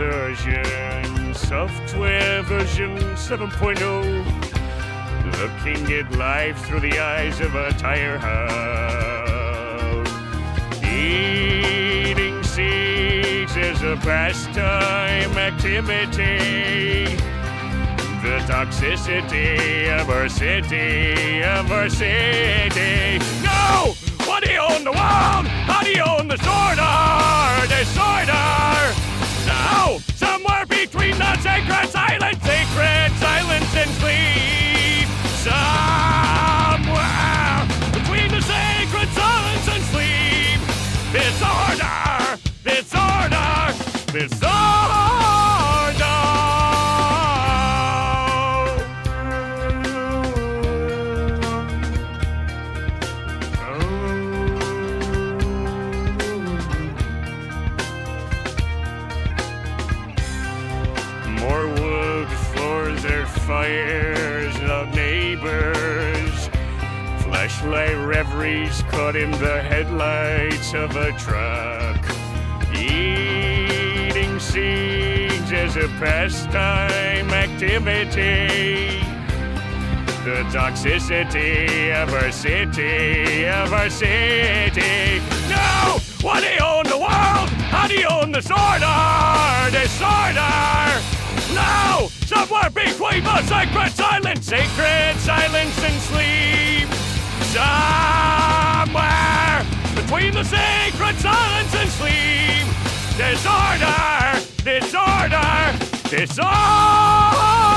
Conversion, software version 7.0. Looking at life through the eyes of a tire hub. Eating seeds is a pastime activity. The toxicity of our city, of our city. No! What do you own the world? Their fires, the neighbors. Flashlight reveries caught in the headlights of a truck. Eating seeds as a pastime activity. The toxicity of our city, of our city. No! Do you own the world? Between the sacred silence, sacred silence and sleep. Somewhere between the sacred silence and sleep. Disorder! Disorder! Disorder!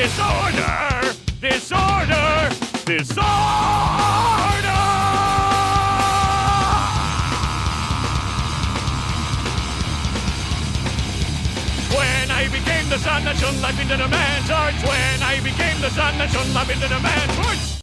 Disorder, disorder, disorder. When I became the sun that shone life into the man's heart. When I became the sun that shone life into the man's heart.